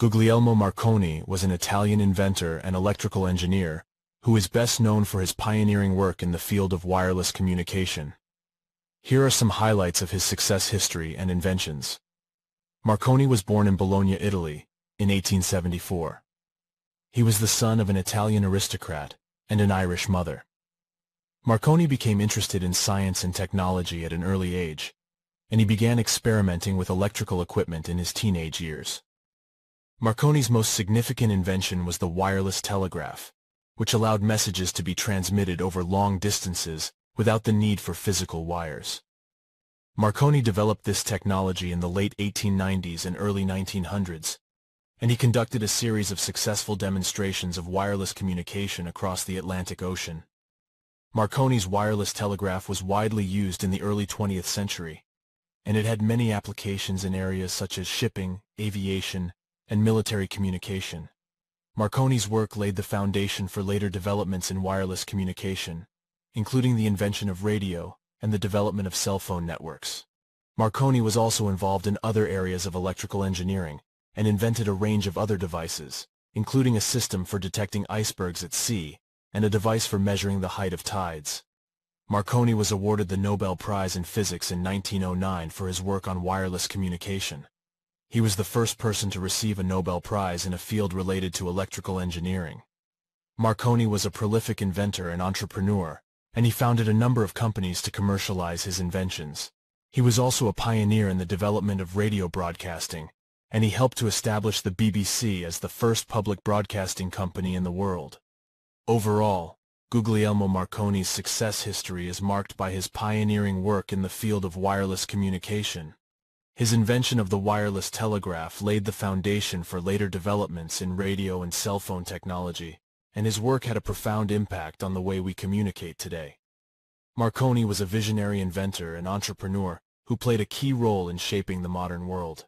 Guglielmo Marconi was an Italian inventor and electrical engineer who is best known for his pioneering work in the field of wireless communication. Here are some highlights of his success history and inventions. Marconi was born in Bologna, Italy, in 1874. He was the son of an Italian aristocrat and an Irish mother. Marconi became interested in science and technology at an early age, and he began experimenting with electrical equipment in his teenage years. Marconi's most significant invention was the wireless telegraph, which allowed messages to be transmitted over long distances without the need for physical wires. Marconi developed this technology in the late 1890s and early 1900s, and he conducted a series of successful demonstrations of wireless communication across the Atlantic Ocean. Marconi's wireless telegraph was widely used in the early 20th century, and it had many applications in areas such as shipping, aviation, and military communication. Marconi's work laid the foundation for later developments in wireless communication, including the invention of radio and the development of cell phone networks. Marconi was also involved in other areas of electrical engineering and invented a range of other devices, including a system for detecting icebergs at sea and a device for measuring the height of tides. Marconi was awarded the Nobel Prize in Physics in 1909 for his work on wireless communication. He was the first person to receive a Nobel Prize in a field related to electrical engineering. Marconi was a prolific inventor and entrepreneur, and he founded a number of companies to commercialize his inventions. He was also a pioneer in the development of radio broadcasting, and he helped to establish the BBC as the first public broadcasting company in the world. Overall, Guglielmo Marconi's success history is marked by his pioneering work in the field of wireless communication. His invention of the wireless telegraph laid the foundation for later developments in radio and cell phone technology, and his work had a profound impact on the way we communicate today. Marconi was a visionary inventor and entrepreneur who played a key role in shaping the modern world.